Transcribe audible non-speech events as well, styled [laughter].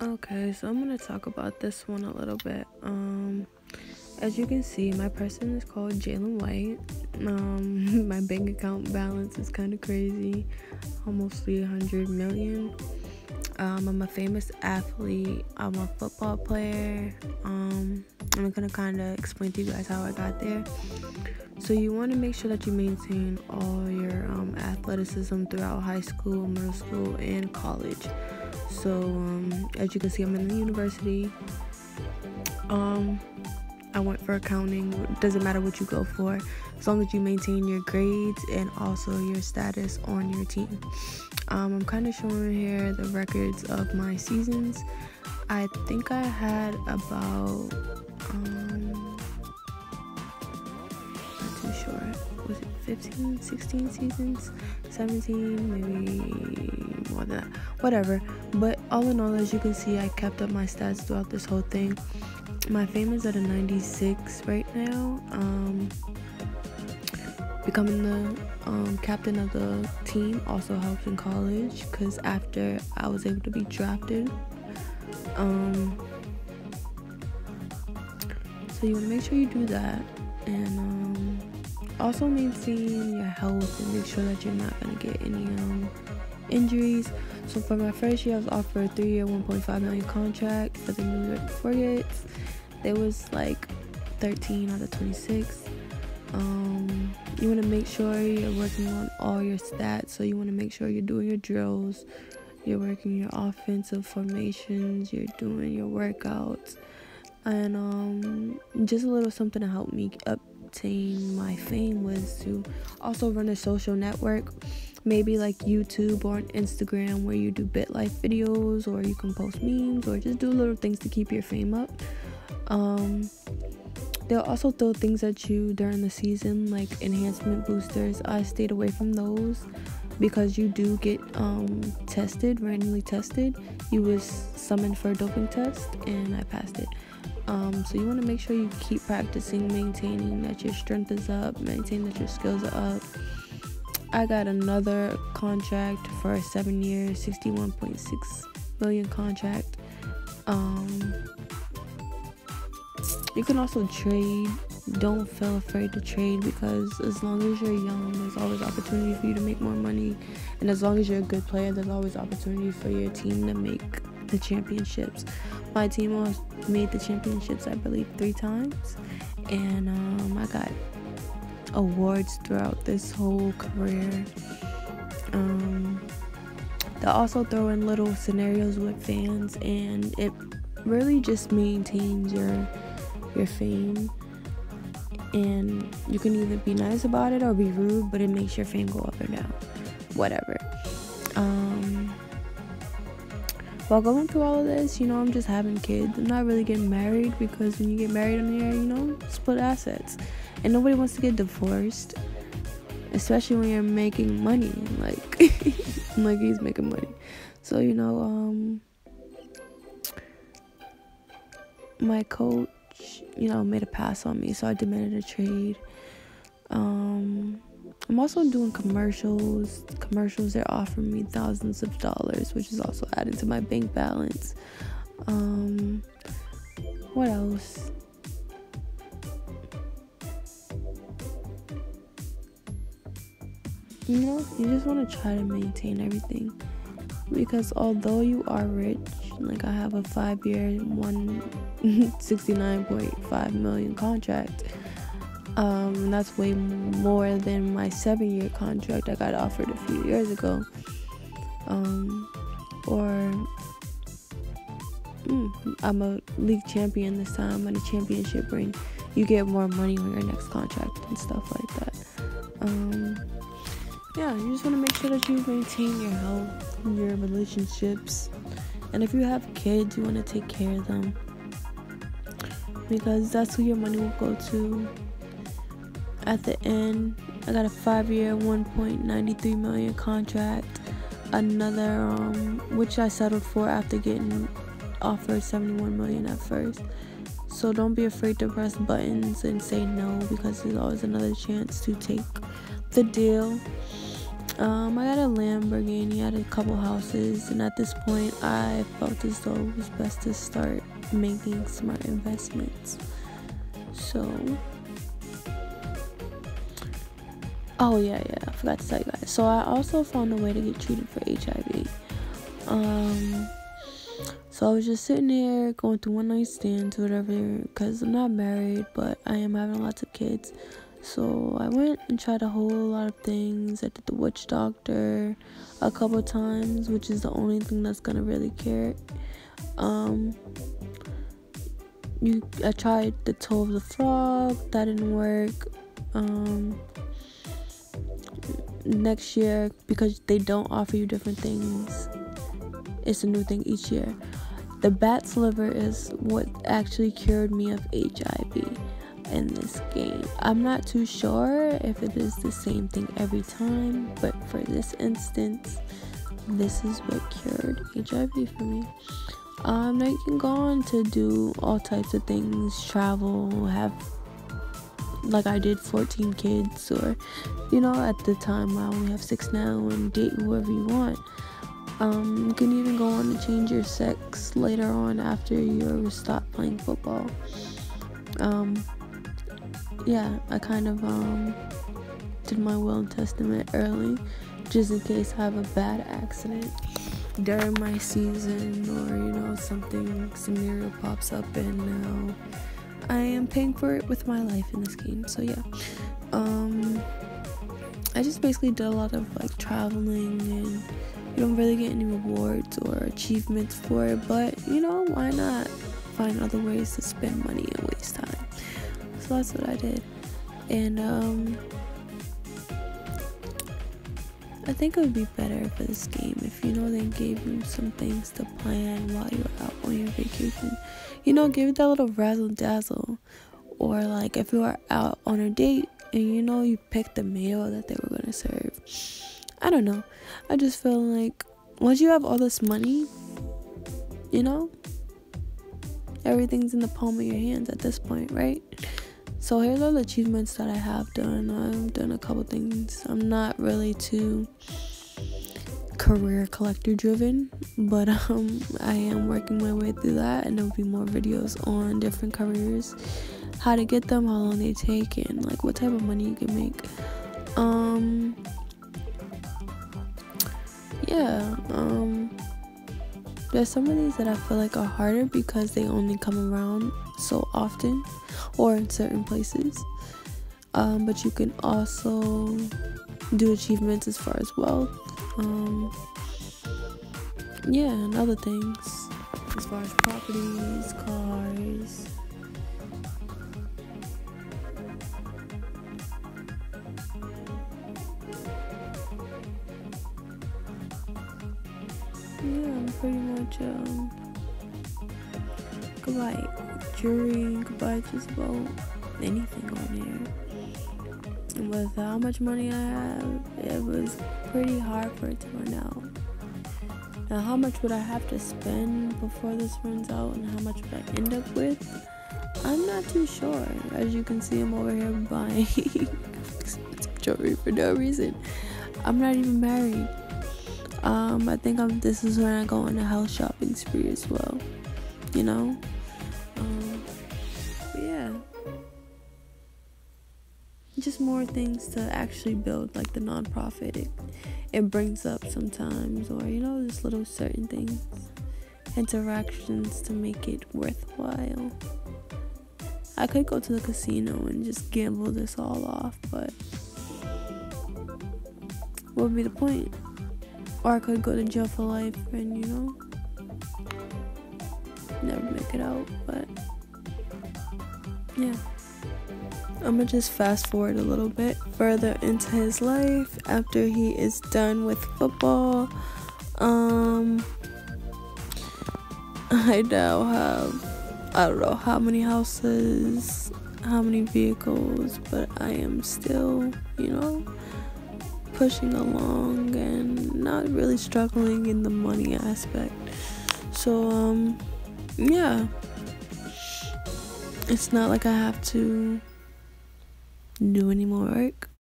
Okay, so I'm gonna talk about this one a little bit. Um, as you can see, my person is called Jaylen White. Um, [laughs] my bank account balance is kind of crazy, almost 300 million. Um, I'm a famous athlete. I'm a football player. Um, I'm gonna kind of explain to you guys how I got there. So you want to make sure that you maintain all your um, athleticism throughout high school, middle school, and college. So um, as you can see, I'm in the university. Um, I went for accounting. Doesn't matter what you go for, as long as you maintain your grades and also your status on your team. Um, I'm kind of showing here the records of my seasons. I think I had about sure. Was it 15, 16 seasons? 17, maybe more than that. Whatever. But all in all, as you can see, I kept up my stats throughout this whole thing. My fame is at a 96 right now. Um, becoming the um, captain of the team also helps in college because after I was able to be drafted. Um, so you want to make sure you do that and um, also maintain your health and make sure that you're not going to get any um, injuries. So for my first year, I was offered a three-year, 1.5 million contract for the New York Frigates. There was like 13 out of 26. Um, you want to make sure you're working on all your stats. So you want to make sure you're doing your drills, you're working your offensive formations, you're doing your workouts, and um, just a little something to help me obtain my fame was to also run a social network maybe like YouTube or Instagram where you do BitLife videos or you can post memes or just do little things to keep your fame up. Um, they'll also throw things at you during the season like enhancement boosters. I stayed away from those because you do get um, tested, randomly tested. You was summoned for a doping test and I passed it. Um, so you want to make sure you keep practicing, maintaining that your strength is up, maintain that your skills are up. I got another contract for a seven year, 61.6 million contract. Um, you can also trade. Don't feel afraid to trade because as long as you're young, there's always opportunity for you to make more money. And as long as you're a good player, there's always opportunity for your team to make the championships. My team has made the championships, I believe, three times, and um, I got awards throughout this whole career. Um, they also throw in little scenarios with fans, and it really just maintains your your fame. And you can either be nice about it or be rude, but it makes your fame go up or down. Whatever. While going through all of this, you know, I'm just having kids. I'm not really getting married because when you get married in the air, you know, split assets. And nobody wants to get divorced. Especially when you're making money. Like [laughs] like he's making money. So, you know, um my coach, you know, made a pass on me, so I demanded a trade. Um I'm also doing commercials. Commercials they're offering me thousands of dollars, which is also adding to my bank balance. Um, what else? You know, you just want to try to maintain everything because although you are rich, like I have a [laughs] five year, 169.5 million contract um, that's way more than my seven year contract I got offered a few years ago. Um, or mm, I'm a league champion this time and a championship ring. You get more money on your next contract and stuff like that. Um, yeah, you just want to make sure that you maintain your health, your relationships, and if you have kids, you want to take care of them because that's who your money will go to at the end, I got a five year, 1.93 million contract. Another, um, which I settled for after getting offered 71 million at first. So don't be afraid to press buttons and say no because there's always another chance to take the deal. Um, I got a Lamborghini, I had a couple houses, and at this point, I felt as though it was best to start making smart investments. So, oh yeah, yeah, I forgot to tell you guys. So I also found a way to get treated for HIV. Um, so I was just sitting there going through one night stands, whatever, because I'm not married, but I am having lots of kids. So I went and tried a whole lot of things. I did the witch doctor a couple times, which is the only thing that's gonna really cure. Um, you I tried the toe of the frog, that didn't work. Um, next year because they don't offer you different things. It's a new thing each year. The bat's liver is what actually cured me of HIV in this game. I'm not too sure if it is the same thing every time, but for this instance, this is what cured HIV for me. Um, now you can go on to do all types of things, travel, have like I did 14 kids, or you know, at the time I only have six now, and date whoever you want. Um, you can even go on to change your sex later on after you stop playing football. Um, yeah, I kind of um, did my will and testament early, just in case I have a bad accident during my season, or you know something scenario pops up, and now I am paying for it with my life in this game. So yeah, um, I just basically did a lot of like traveling and you don't really get any rewards or achievements for it, but you know, why not find other ways to spend money and waste time? So that's what I did. And um I think it would be better for this game if you know they gave you some things to plan while you're out on your vacation. You know, give it that little razzle dazzle. Or like if you are out on a date and you know you picked the meal that they were gonna serve I don't know. I just feel like once you have all this money, you know, everything's in the palm of your hands at this point, right? So here's all the achievements that I have done. I've done a couple things. I'm not really too career collector driven, but um I am working my way through that and there'll be more videos on different careers, how to get them, how long they take and like what type of money you can make. Um yeah, um, there's some of these that I feel like are harder because they only come around so often or in certain places. Um, but you can also do achievements as far as wealth. Um, yeah, and other things as far as properties, cars. Yeah, I'm pretty much um jewelry, could buy just about anything on here. With how much money I have, it was pretty hard for it to run out. Now, how much would I have to spend before this runs out, and how much would I end up with? I'm not too sure. As you can see, I'm over here buying [laughs] jewelry for no reason. I'm not even married. Um, I think I'm, this is when I go on a house shopping spree as well. You know? Just more things to actually build, like the nonprofit. It, it brings up sometimes, or you know, just little certain things, interactions to make it worthwhile. I could go to the casino and just gamble this all off, but what would be the point? Or I could go to jail for life and, you know, never make it out. But, yeah. I'm gonna just fast forward a little bit further into his life after he is done with football. Um, [laughs] I now have, I don't know how many houses, how many vehicles, but I am still, you know, pushing along and not really struggling in the money aspect. So, um, yeah. It's not like I have to do any more work.